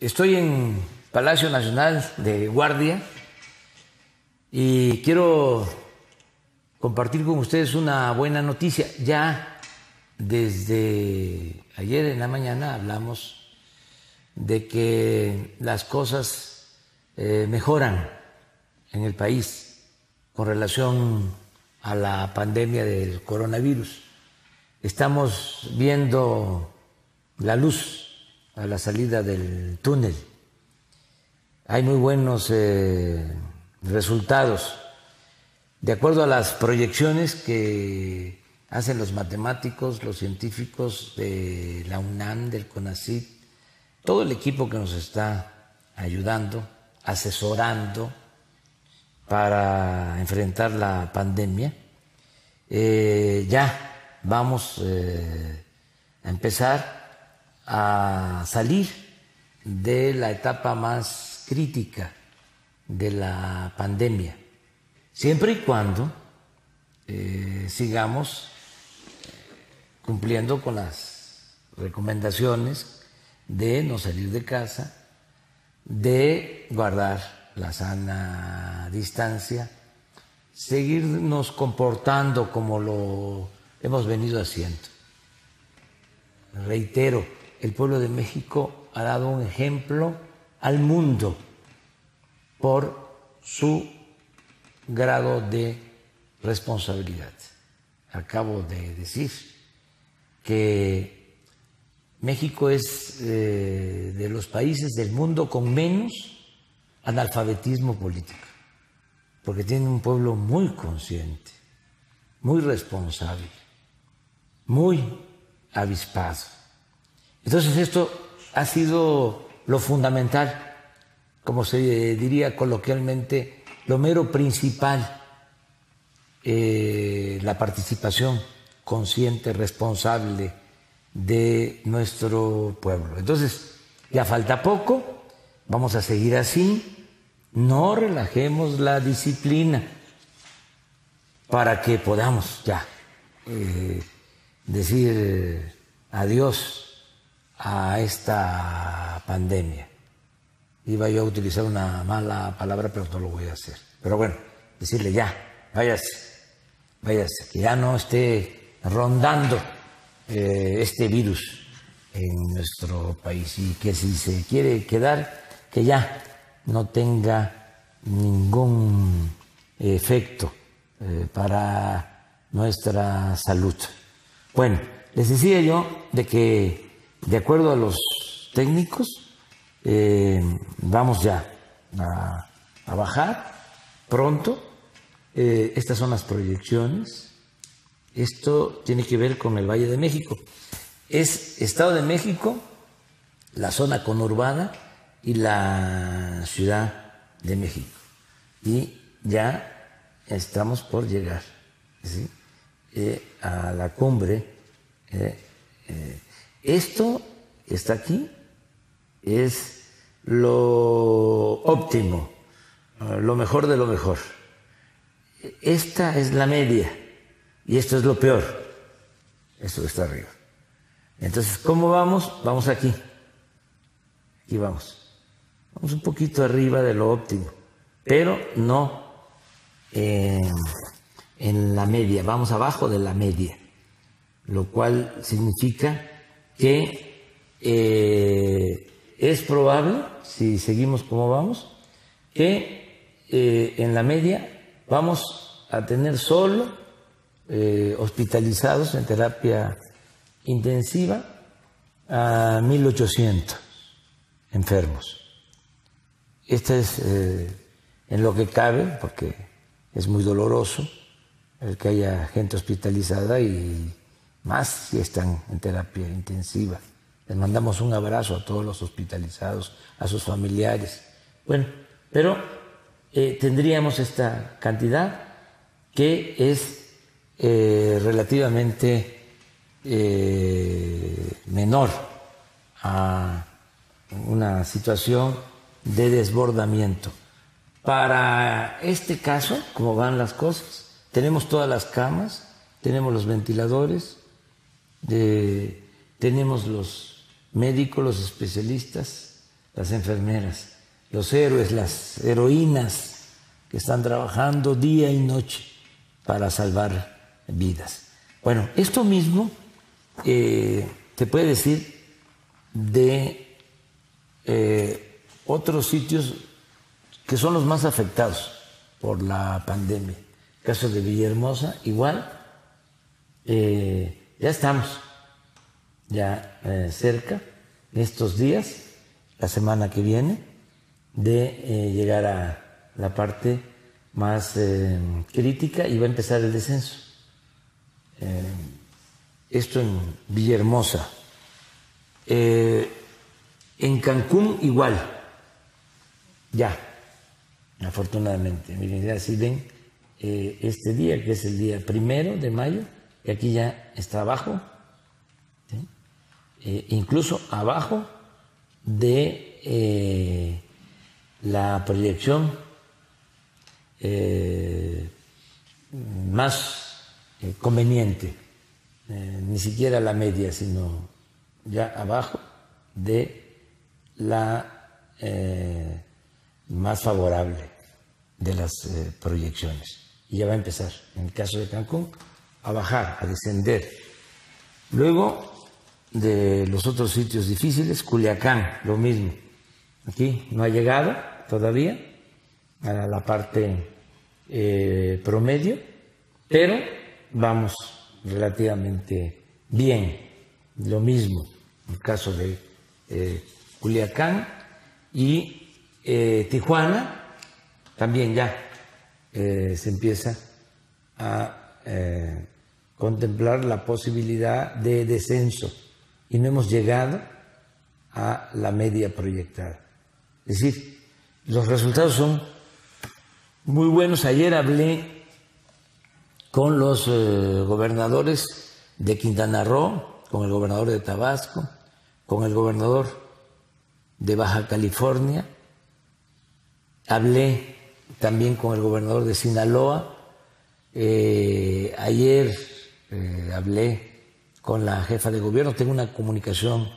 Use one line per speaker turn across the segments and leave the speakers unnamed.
Estoy en Palacio Nacional de Guardia y quiero compartir con ustedes una buena noticia. Ya desde ayer en la mañana hablamos de que las cosas eh, mejoran en el país con relación a la pandemia del coronavirus. Estamos viendo la luz a la salida del túnel. Hay muy buenos eh, resultados. De acuerdo a las proyecciones que hacen los matemáticos, los científicos de la UNAM, del CONACYT, todo el equipo que nos está ayudando, asesorando para enfrentar la pandemia, eh, ya vamos eh, a empezar a salir de la etapa más crítica de la pandemia, siempre y cuando eh, sigamos cumpliendo con las recomendaciones de no salir de casa, de guardar la sana distancia, seguirnos comportando como lo hemos venido haciendo. Reitero, el pueblo de México ha dado un ejemplo al mundo por su grado de responsabilidad. Acabo de decir que México es eh, de los países del mundo con menos analfabetismo político, porque tiene un pueblo muy consciente, muy responsable, muy avispado entonces esto ha sido lo fundamental, como se diría coloquialmente, lo mero principal, eh, la participación consciente, responsable de nuestro pueblo. Entonces, ya falta poco, vamos a seguir así, no relajemos la disciplina para que podamos ya eh, decir adiós a esta pandemia. Iba yo a utilizar una mala palabra, pero no lo voy a hacer. Pero bueno, decirle ya, váyase, váyase, que ya no esté rondando eh, este virus en nuestro país y que si se quiere quedar, que ya no tenga ningún efecto eh, para nuestra salud. Bueno, les decía yo de que de acuerdo a los técnicos, eh, vamos ya a, bajar pronto. Eh, estas son las proyecciones. Esto tiene que ver con el Valle de México. Es Estado de México, la zona conurbada y la Ciudad de México. Y ya estamos por llegar eh, a la cumbre. Esto está aquí, es lo óptimo, lo mejor de lo mejor. Esta es la media y esto es lo peor. Esto está arriba. Entonces, ¿cómo vamos? Vamos aquí. Aquí vamos. Vamos un poquito arriba de lo óptimo, pero no en la media, vamos abajo de la media, lo cual significa que eh, es probable, si seguimos como vamos, que eh, en la media vamos a tener solo eh, hospitalizados en terapia intensiva a 1.800 enfermos. Este es en lo que cabe, porque es muy doloroso el que haya gente hospitalizada y más si están en terapia intensiva. Les mandamos un abrazo a todos los hospitalizados, a sus familiares. Bueno, pero eh, tendríamos esta cantidad que es eh, relativamente eh, menor a una situación de desbordamiento. Para este caso, como van las cosas, tenemos todas las camas, tenemos los ventiladores, tenemos los médicos, los especialistas las enfermeras, los héroes, las heroínas que están trabajando día y noche para salvar vidas. Bueno, esto mismo eh, te puede decir de eh, otros sitios que son los más afectados por la pandemia. caso de Villahermosa, igual, eh, ya estamos ya cerca, estos días, la semana que viene, de llegar a la parte más crítica y va a empezar el descenso esto en Villahermosa. Eh, en Cancún igual, ya, afortunadamente. Miren, ya si ven eh, este día, que es el día primero de mayo, y aquí ya está abajo, eh, incluso abajo de la proyección más conveniente. Eh, ni siquiera la media, sino ya abajo de la eh, más favorable de las eh, proyecciones. Y ya va a empezar, en el caso de Cancún, a bajar, a descender. Luego, de los otros sitios difíciles, Culiacán, lo mismo. Aquí no ha llegado todavía a la parte promedio, pero vamos relativamente bien. Lo mismo en el caso de eh, Culiacán y eh, Tijuana, también ya eh, se empieza a contemplar la posibilidad de descenso y no hemos llegado a la media proyectada. Es decir, los resultados son muy buenos. Ayer hablé con los eh, gobernadores de Quintana Roo, con el gobernador de Tabasco, con el gobernador de Baja California. Hablé también con el gobernador de Sinaloa. Eh, ayer eh, hablé con la jefa de gobierno. Tengo una comunicación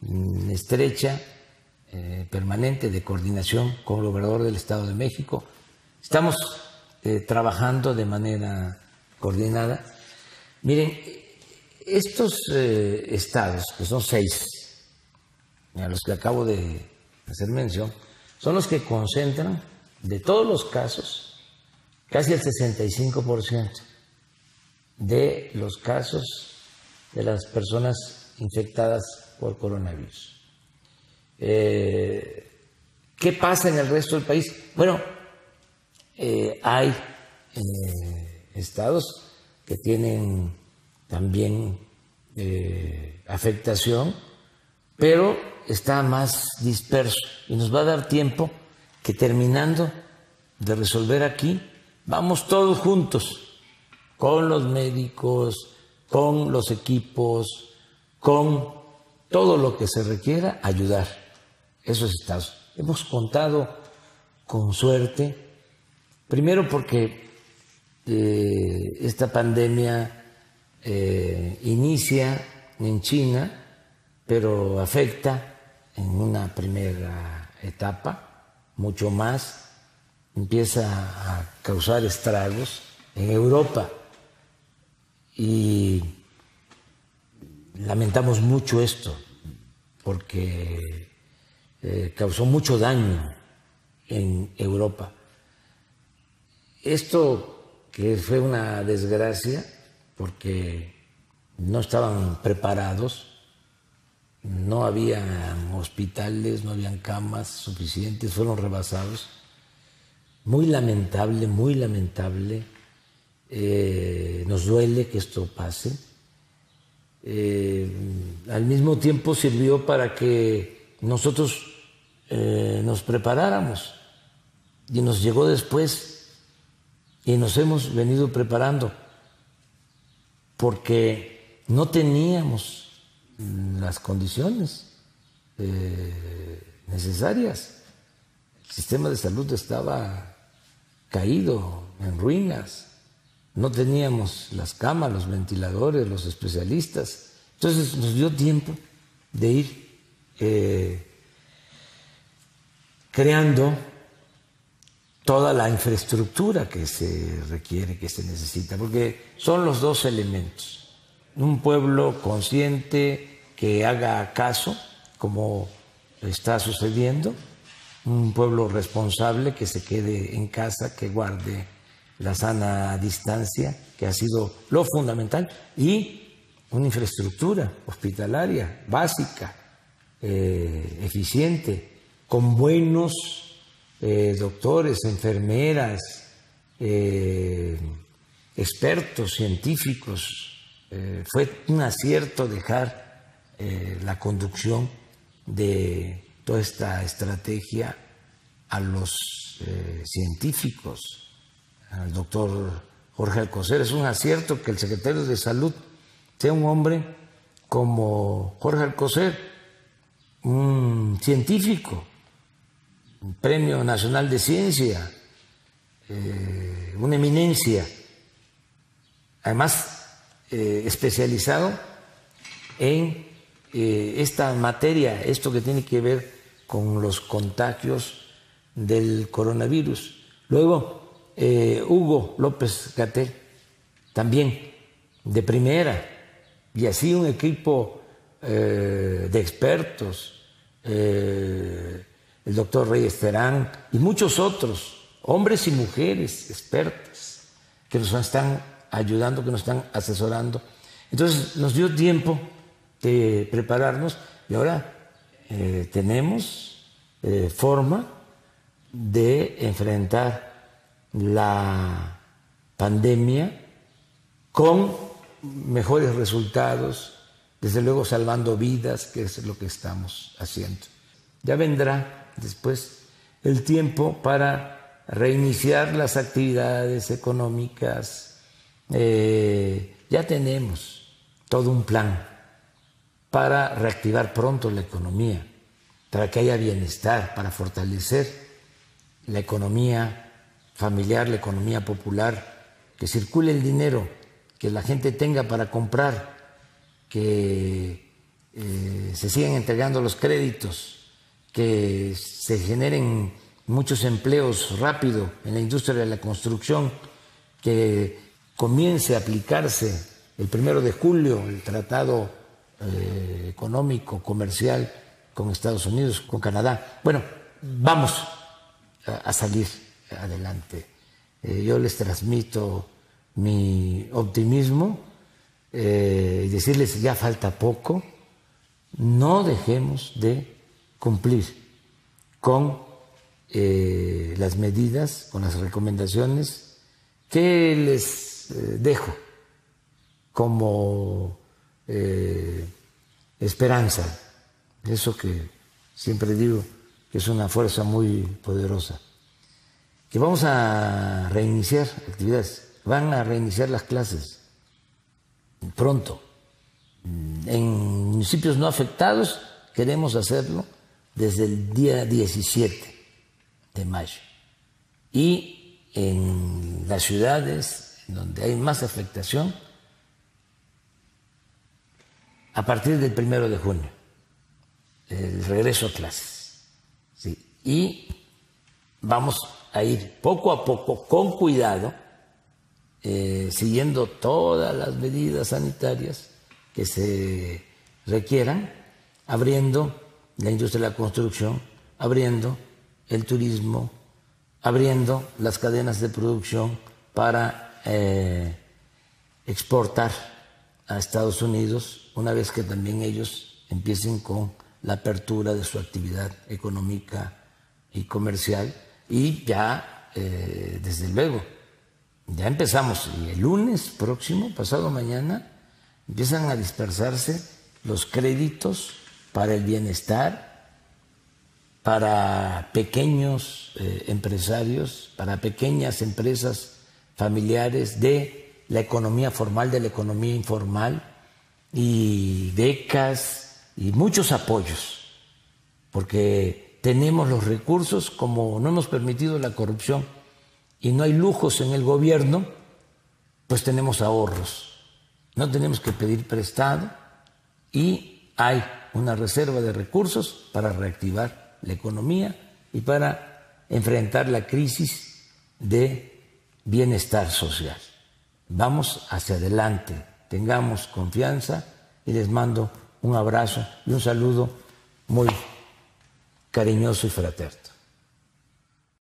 mm, estrecha, permanente, de coordinación con el gobernador del Estado de México. Estamos trabajando de manera coordinada. Miren, estos eh, estados, que son seis, a los que acabo de hacer mención, son los que concentran de todos los casos casi el 65% de los casos de las personas infectadas por coronavirus. Eh, ¿Qué pasa en el resto del país? Bueno, eh, hay estados que tienen también eh, afectación, pero está más disperso y nos va a dar tiempo que terminando de resolver aquí, vamos todos juntos, con los médicos, con los equipos, con todo lo que se requiera, ayudar esos estados. Hemos contado con suerte, primero porque eh, esta pandemia eh, inicia en China, pero afecta en una primera etapa mucho más, empieza a causar estragos en Europa y lamentamos mucho esto porque eh, causó mucho daño en Europa. Esto que fue una desgracia porque no estaban preparados, no había hospitales, no habían camas suficientes, fueron rebasados. Muy lamentable, muy lamentable. Eh, nos duele que esto pase. Eh, al mismo tiempo sirvió para que nosotros eh, nos preparáramos y nos llegó después y nos hemos venido preparando porque no teníamos las condiciones necesarias. El sistema de salud estaba caído, en ruinas. No teníamos las camas, los ventiladores, los especialistas. Entonces nos dio tiempo de ir eh, creando toda la infraestructura que se requiere, que se necesita, porque son los dos elementos. Un pueblo consciente que haga caso, como está sucediendo, un pueblo responsable que se quede en casa, que guarde la sana distancia, que ha sido lo fundamental, y una infraestructura hospitalaria básica, eh, eficiente, con buenos eh, doctores, enfermeras, eh, expertos, científicos. fue un acierto dejar la conducción de esta estrategia a los científicos, al doctor Jorge Alcocer. Es un acierto que el secretario de Salud sea un hombre como Jorge Alcocer, un científico, un premio nacional de ciencia, eh, una eminencia, además eh, especializado en eh, esta materia, esto que tiene que ver con los contagios del coronavirus. Luego, Hugo López Gatel, también de primera, y así un equipo eh, de expertos, eh, el doctor Reyes Terán y muchos otros, hombres y mujeres expertos, que nos están ayudando, que nos están asesorando. Entonces nos dio tiempo de prepararnos y ahora eh, tenemos forma de enfrentar la pandemia con mejores resultados, desde luego salvando vidas, que es lo que estamos haciendo. Ya vendrá después el tiempo para reiniciar las actividades económicas. Eh, ya tenemos todo un plan para reactivar pronto la economía, para que haya bienestar, para fortalecer la economía familiar, la economía popular, que circule el dinero que la gente tenga para comprar, que eh, se sigan entregando los créditos, que se generen muchos empleos rápido en la industria de la construcción, que comience a aplicarse el primero de julio el tratado eh, económico, comercial con Estados Unidos, con Canadá. Bueno, vamos a, salir adelante. Eh, yo les transmito mi optimismo eh, y decirles ya falta poco, no dejemos de cumplir con eh, las medidas, con las recomendaciones que les eh, dejo como esperanza, eso que siempre digo que es una fuerza muy poderosa, que vamos a reiniciar actividades van a reiniciar las clases pronto. En municipios no afectados queremos hacerlo desde el día 17 de mayo. Y en las ciudades donde hay más afectación, a partir del primero de junio, el regreso a clases. Y vamos a ir poco a poco, con cuidado, eh, siguiendo todas las medidas sanitarias que se requieran, abriendo la industria de la construcción, abriendo el turismo, abriendo las cadenas de producción para eh, exportar a Estados Unidos, una vez que también ellos empiecen con la apertura de su actividad económica y comercial. Y ya, eh, desde luego, ya empezamos. Y el lunes próximo, pasado mañana, empiezan a dispersarse los créditos para el bienestar, para pequeños eh, empresarios, para pequeñas empresas familiares de la economía formal, de la economía informal, y becas y muchos apoyos, porque tenemos los recursos como no hemos permitido la corrupción y no hay lujos en el gobierno, pues tenemos ahorros. No tenemos que pedir prestado y hay una reserva de recursos para reactivar la economía y para enfrentar la crisis de bienestar social. Vamos hacia adelante, tengamos confianza y les mando un abrazo y un saludo muy cariñoso y fraterno.